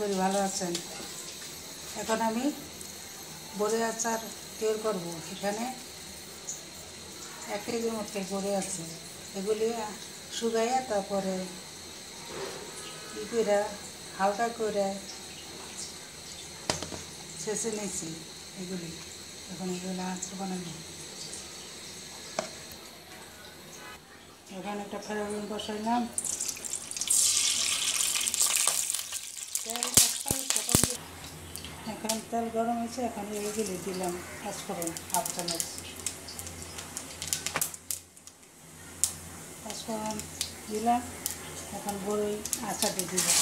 করি ভালো আছেন। এখন আমি বড়ি আচার তৈরি করব। এখানে এক কেজির মতো বড়ি আছে। এগুলি শুকাইয়া তারপরে ই করে হালকা করে ছেঁচে নিয়েছি এগুলি। এখন এগুলো আচার বানাবো। এখানে একটা ফেরাবিন বসাইলাম তেল এখন তেল গরম হয়েছে, এখন এইগুলি দিলাম পাঁচফোড়ন হাফ চামচ। পাঁচফোড়ন দিলাম, এখন বড়ই আচাটি দিলাম।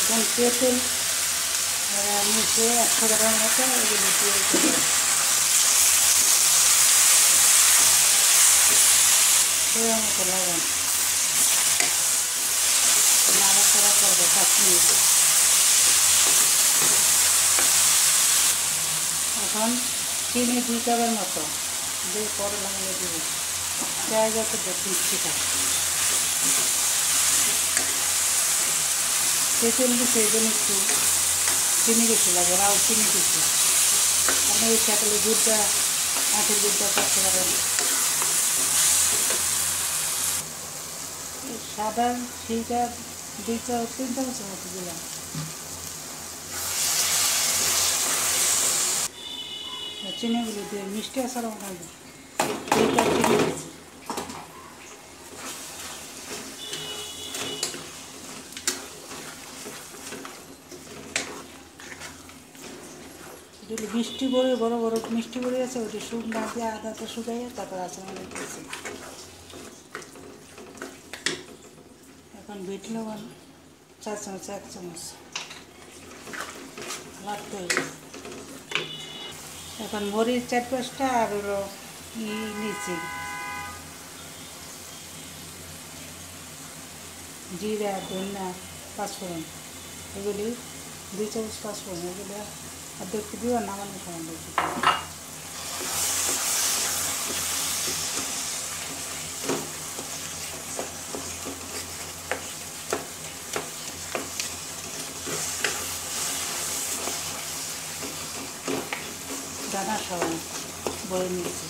এখন তেঁতুল মিশিয়ে একশো গ্রাম মতো এগুলি দিয়ে মতো লবণ নাড়াচাড়া করব মিনিট এখন চিনি দুই মতো। দিয়ে পরে লাগিয়ে দেবো। দেওয়া যাতে বেশ মিষ্টিটা তেঁতুল দিচ্ছে এই জন্য একটু চিনি বেশি লাগে, রাও চিনি দিচ্ছে আপনি এই চাকলে দুধটা, আখের দুধটা করতে পারেন। সাদা শিলটা দুই চা তিন চামচের মতো দিলাম। চিনিগুলো দিয়ে মিষ্টি আসার দুই চিনি যদি মিষ্টি বড়ি, বড় মিষ্টি বড়ি আছে ওইটা শুক না দিয়ে আদাটা শুকাইয়ে তারপর আচমন দিয়েছি এখন বিট লবণ চার চামচ, এক চামচ। লাগতে এখন মরিচ চার পাঁচটা আর হলো ই নিচে জিরা, ধনিয়া, পাঁচফোড়ন। এগুলি দুই চামচ পাঁচফোড়ন। এগুলি অর্ধেক দিও নামানোর সময় দেখি দানা সবাই বয়ে নিয়েছি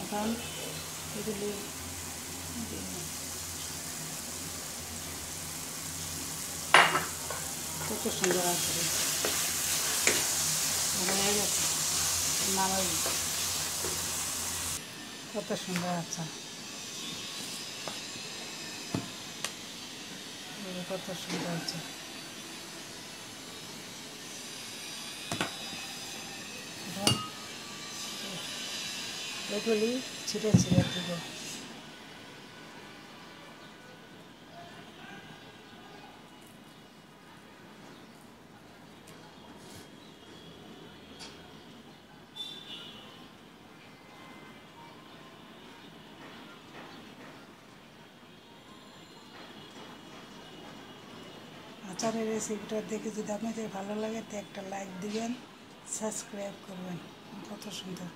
এখন এগুলি কত সুন্দর আছে হয়ে গেছে নামাই কত সুন্দর আচ্ছা কত সুন্দর আছে। এগুলি ছিঁড়ে ছিঁড়ে দিব। আচারের রেসিপিটা দেখে যদি আপনাদের ভালো লাগে, তো একটা লাইক দিবেন সাবস্ক্রাইব করবেন। কত সুন্দর।